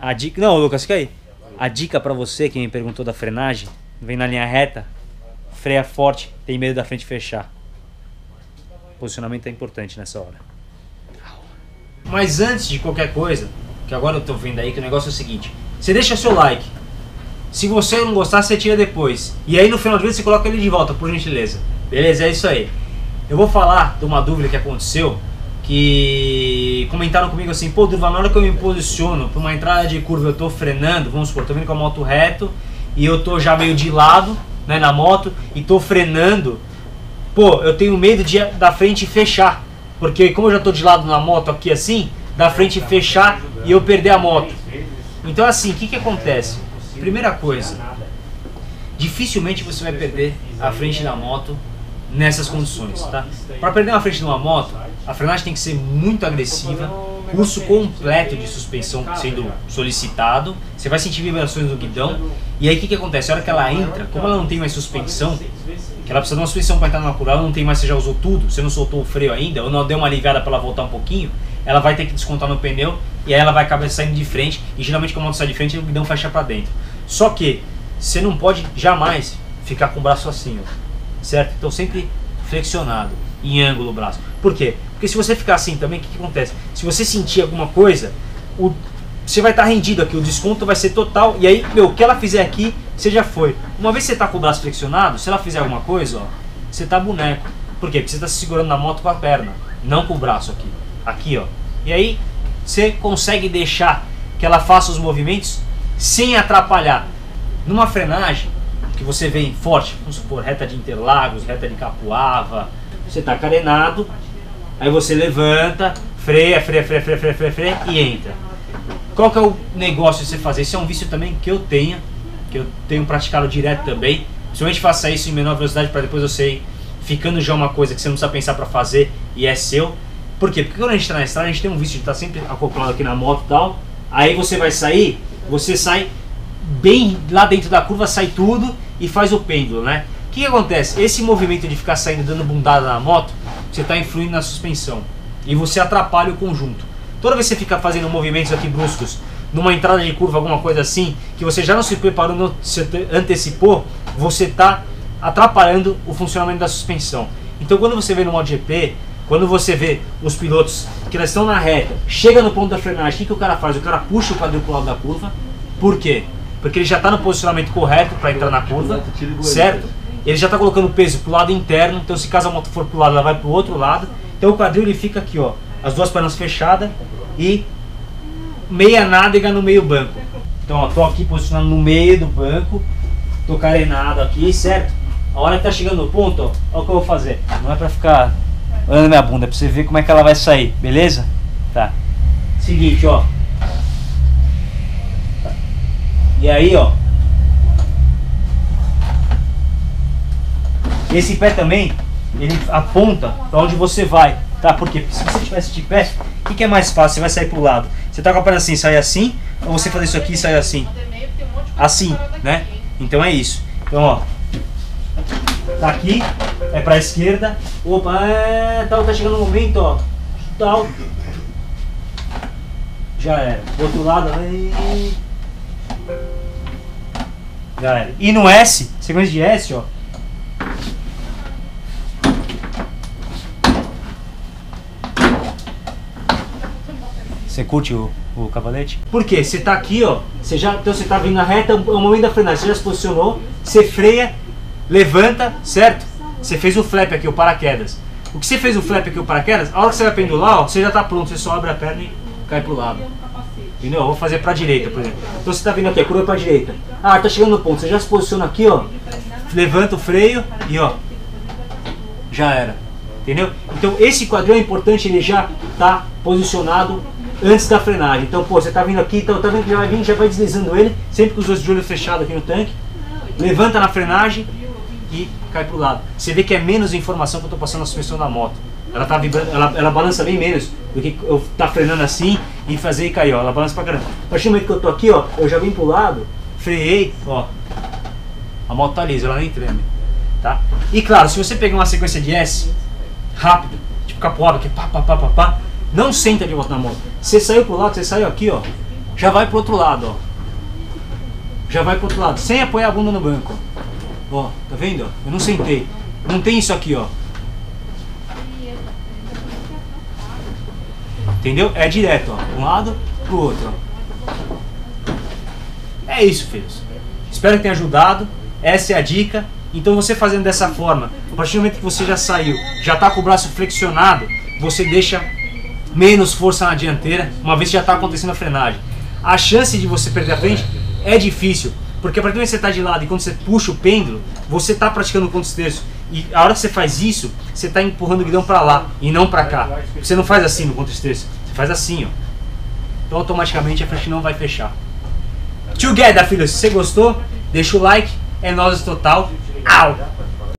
A dica. Não, Lucas, fica aí. A dica pra você que me perguntou da frenagem, vem na linha reta, freia forte, tem medo da frente fechar. Posicionamento é importante nessa hora. Mas antes de qualquer coisa, que agora eu tô vendo aí que o negócio é o seguinte: você deixa seu like. Se você não gostar, você tira depois. E aí no final do vídeo você coloca ele de volta, por gentileza. Beleza? É isso aí. Eu vou falar de uma dúvida que aconteceu. Que comentaram comigo assim: pô, Durval, na hora que eu me posiciono para uma entrada de curva, eu tô frenando. Vamos supor, tô vindo com a moto reto e eu tô já meio de lado né, na moto e tô frenando. Pô, eu tenho medo de da frente fechar. Porque como eu já tô de lado na moto aqui assim, da frente fechar e eu perder a moto. Então assim, o que, que acontece? Primeira coisa, dificilmente você vai perder a frente da moto nessas condições, tá? Para perder uma frente de uma moto, a frenagem tem que ser muito agressiva, curso completo de suspensão sendo solicitado, você vai sentir vibrações no guidão, e aí o que, que acontece? A hora que ela entra, como ela não tem mais suspensão, que ela precisa de uma suspensão para entrar na curva, ela não tem mais, você já usou tudo, você não soltou o freio ainda, ou não deu uma aliviada para ela voltar um pouquinho, ela vai ter que descontar no pneu, e aí ela vai acabar saindo de frente, e geralmente quando a moto sai de frente, o guidão fecha para dentro. Só que, você não pode jamais ficar com o braço assim, ó, certo? Então sempre flexionado, em ângulo o braço. Por quê? Porque se você ficar assim também, o que, que acontece? Se você sentir alguma coisa, o, você vai estar rendido aqui, o desconto vai ser total, e aí, meu, o que ela fizer aqui, você já foi. Uma vez que você está com o braço flexionado, se ela fizer alguma coisa, ó, você tá boneco. Por quê? Porque você está se segurando na moto com a perna, não com o braço aqui. Aqui, ó. E aí, você consegue deixar que ela faça os movimentos sem atrapalhar. Numa frenagem, que você vem forte, vamos supor, reta de Interlagos, reta de Capuava, você está carenado, aí você levanta, freia, freia, freia, freia, freia, freia, freia e entra. Qual que é o negócio de você fazer? Isso é um vício também que eu tenho, que eu tenho praticado direto também. Principalmente faça isso em menor velocidade para depois você ir ficando já uma coisa que você não precisa pensar para fazer e é seu. Por quê? Porque quando a gente está na estrada, a gente tem um vício de estar tá sempre acoplado aqui na moto e tal. Aí você vai sair, você sai bem lá dentro da curva, sai tudo e faz o pêndulo, né? O que, que acontece? Esse movimento de ficar saindo dando bundada na moto, você está influindo na suspensão e você atrapalha o conjunto. Toda vez que você fica fazendo movimentos aqui bruscos, numa entrada de curva, alguma coisa assim, que você já não se preparou, não se antecipou, você está atrapalhando o funcionamento da suspensão. Então quando você vê no MotoGP, quando você vê os pilotos que elas estão na reta, chega no ponto da frenagem, o que, que o cara faz? O cara puxa o quadril para o lado da curva. Por quê? Porque ele já está no posicionamento correto para entrar na curva, certo? Ele já está colocando o peso para o lado interno, então se caso a moto for para o lado, ela vai para o outro lado. Então o quadril ele fica aqui, ó, as duas pernas fechadas e meia nádega no meio banco. Então, ó, tô aqui posicionado no meio do banco, tô carenado aqui, certo? A hora que tá chegando no ponto, ó, ó o que eu vou fazer. Não é pra ficar olhando minha bunda, é pra você ver como é que ela vai sair, beleza? Tá. Seguinte, ó. E aí, ó. Esse pé também, ele aponta para onde você vai, tá? Porque se você tivesse de pé, o que, que, é mais fácil? Você vai sair pro lado. Você tá com a perna assim, sai assim, ou você fazer isso aqui e sai assim? Assim, né? Então é isso. Então, ó. Tá aqui, é pra esquerda. Opa, é, tal, tá chegando o momento, ó. Tal. Já era. Do outro lado, aí. Já era. E no S, sequência de S, ó. Você curte o, o cavalete? Por quê? Você tá aqui, ó. Você já, então você tá vindo na reta, é o momento da frenagem. Você já se posicionou, você freia, levanta, certo? Você fez o flap aqui, o paraquedas. O que você fez o flap aqui, o paraquedas, a hora que você vai pendular, ó, você já tá pronto. Você só abre a perna e cai pro lado. Entendeu? Eu vou fazer pra direita, por exemplo. Então você tá vindo aqui, a curva é pra direita. Ah, tá chegando no ponto. Você já se posiciona aqui, ó. Levanta o freio e ó. Já era. Entendeu? Então esse quadril é importante, ele já tá posicionado antes da frenagem. Então, pô, você tá vindo aqui, então tá vendo que já vai já vai deslizando ele, sempre com os dois de olho aqui no tanque. Levanta na frenagem e cai pro lado. Você vê que é menos informação que eu tô passando na suspensão da moto. Ela tá vibrando, ela, ela balança bem menos do que eu tá frenando assim e fazer e cair, ó. Ela balança pra caramba. A partir do momento que eu tô aqui, ó, eu já vim pro lado, freiei, ó. A moto tá lisa, ela nem treme. Tá? E claro, se você pegar uma sequência de S rápido, tipo capoada, que pá, pá, pá, pá, pá, não senta de volta na moto. Você saiu pro lado, você saiu aqui, ó. já vai pro outro lado, ó. Já vai pro outro lado, sem apoiar a bunda no banco. Ó, tá vendo? Eu não sentei. Não tem isso aqui, ó. Entendeu? É direto, ó. Um lado pro outro, ó. É isso, filhos. Espero que tenha ajudado. Essa é a dica. Então você fazendo dessa forma, a partir do momento que você já saiu, já está com o braço flexionado, você deixa menos força na dianteira, uma vez que já está acontecendo a frenagem. A chance de você perder a frente é difícil, porque a partir do momento que você está de lado e quando você puxa o pêndulo, você está praticando o contra-esterço. E a hora que você faz isso, você está empurrando o guidão para lá e não para cá. Você não faz assim no contra-esterço, você faz assim, ó. Então automaticamente a frente não vai fechar. Together, filhos, se você gostou, deixa o like, é nós total. Au!